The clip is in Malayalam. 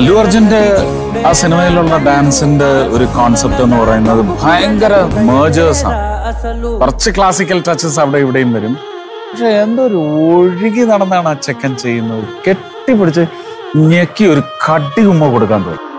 അല്ലു അർജുന്റെ ആ സിനിമയിലുള്ള ഡാൻസിന്റെ ഒരു കോൺസെപ്റ്റ് എന്ന് പറയുന്നത് ഭയങ്കര മേജേഴ്സ് ആണ്. കുറച്ച് ക്ലാസിക്കൽ ടച്ചസ് അവിടെ ഇവിടെയും വരും. പക്ഷെ എന്തോ ഒരു ഒഴുകി നടന്നാണ് ആ ചെക്കൻ ചെയ്യുന്നത്. കെട്ടിപ്പിടിച്ച് ഞെക്കി ഒരു കട്ടി ഉമ്മ കൊടുക്കാൻ തോന്നും.